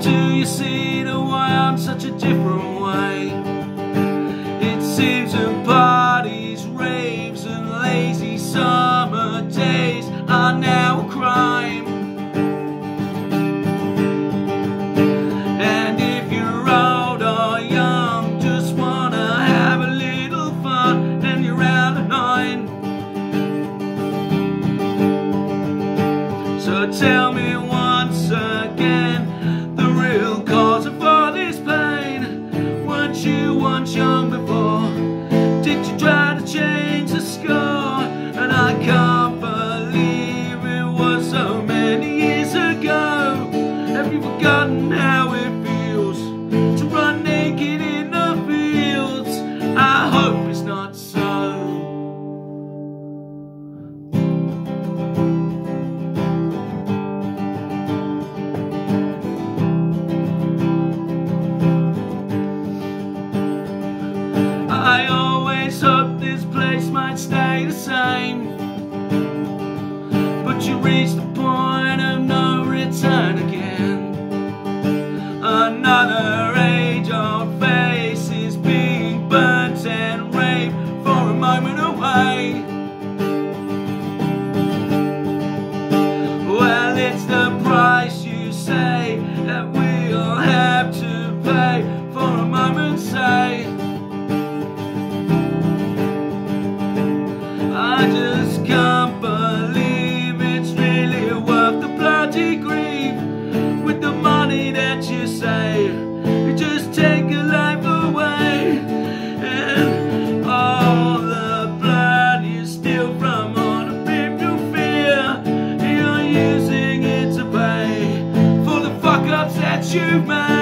Do you see the why I'm such a different way? It seems that parties, raves and lazy summer days are now a crime And if you're old or young, just wanna have a little fun And you're out of nine So tell me once Weren't you once young before? Did you try Another age-old face being burnt and raped for a moment away. Well, it's the price you say that we'll have to pay for a moment's sake. I just can't believe it's really worth the bloody grief that you save You just take a life away. And all the blood you steal from all the people fear. You're using it to pay For the fuck ups that you've made